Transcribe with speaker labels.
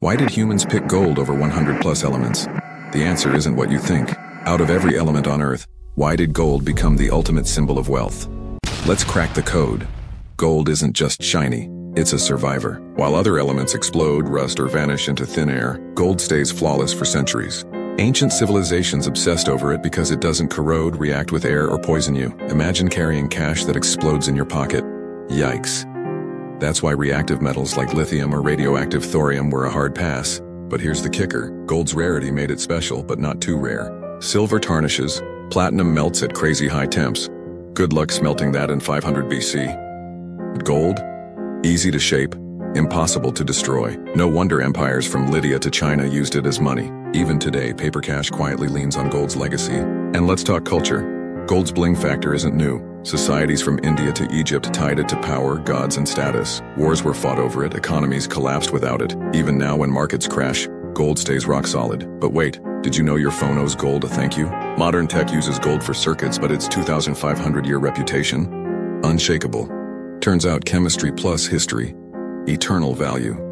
Speaker 1: Why did humans pick gold over 100 plus elements? The answer isn't what you think. Out of every element on Earth, why did gold become the ultimate symbol of wealth? Let's crack the code. Gold isn't just shiny, it's a survivor. While other elements explode, rust, or vanish into thin air, gold stays flawless for centuries. Ancient civilizations obsessed over it because it doesn't corrode, react with air, or poison you. Imagine carrying cash that explodes in your pocket. Yikes. That's why reactive metals like lithium or radioactive thorium were a hard pass. But here's the kicker. Gold's rarity made it special, but not too rare. Silver tarnishes, platinum melts at crazy high temps. Good luck smelting that in 500 BC. But gold? Easy to shape, impossible to destroy. No wonder empires from Lydia to China used it as money. Even today, paper cash quietly leans on gold's legacy. And let's talk culture. Gold's bling factor isn't new. Societies from India to Egypt tied it to power, gods, and status. Wars were fought over it, economies collapsed without it. Even now, when markets crash, gold stays rock solid. But wait, did you know your phone owes gold a thank you? Modern tech uses gold for circuits, but its 2,500 year reputation? Unshakable. Turns out chemistry plus history, eternal value.